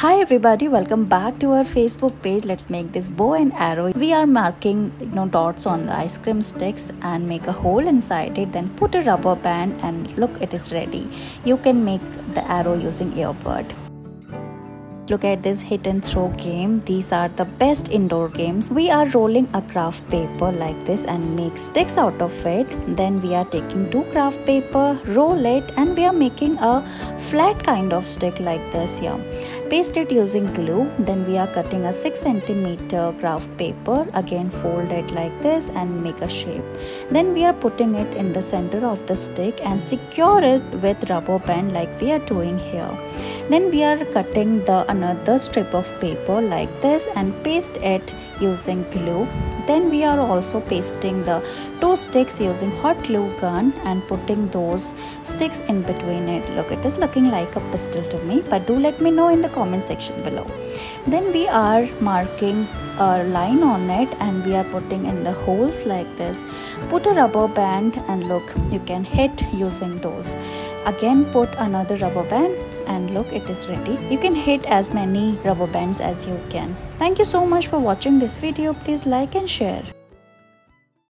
Hi everybody, welcome back to our Facebook page. Let's make this bow and arrow. We are marking you know dots on the ice cream sticks and make a hole inside it. Then put a rubber band and look it is ready. You can make the arrow using earbud. Look at this hit and throw game. These are the best indoor games. We are rolling a craft paper like this and make sticks out of it. Then we are taking two craft paper, roll it and we are making a flat kind of stick like this here. Paste it using glue. Then we are cutting a 6 centimeter graph paper. Again fold it like this and make a shape. Then we are putting it in the center of the stick and secure it with rubber band like we are doing here then we are cutting the another strip of paper like this and paste it using glue. Then we are also pasting the two sticks using hot glue gun and putting those sticks in between it. Look it is looking like a pistol to me but do let me know in the comment section below. Then we are marking a line on it and we are putting in the holes like this. Put a rubber band and look you can hit using those. Again put another rubber band and look it is ready. You can hit as many rubber bands as you can. Thank you so much for watching this video. Please like and share